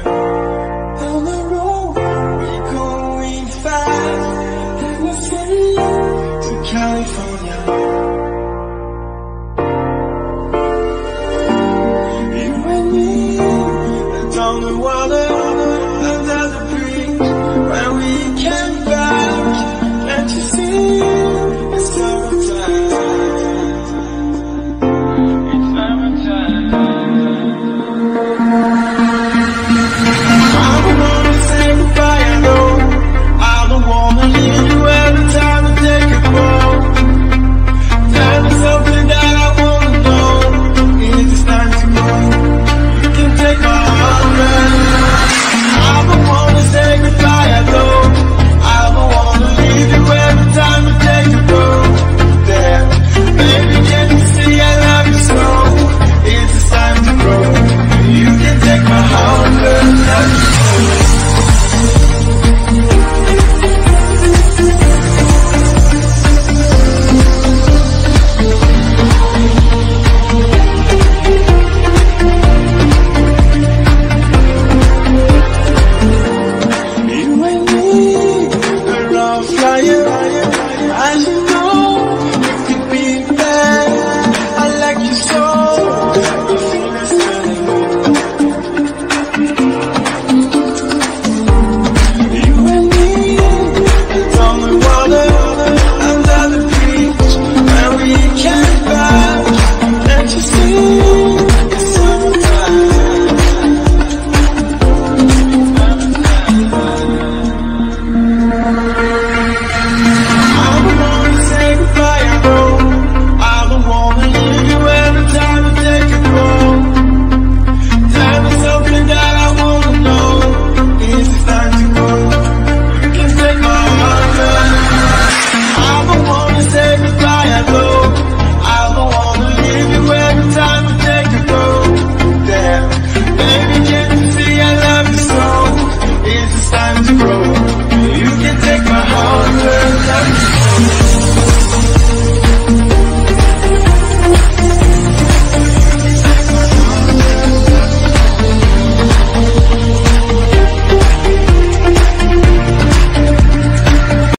On the road, we're going fast. To California. believe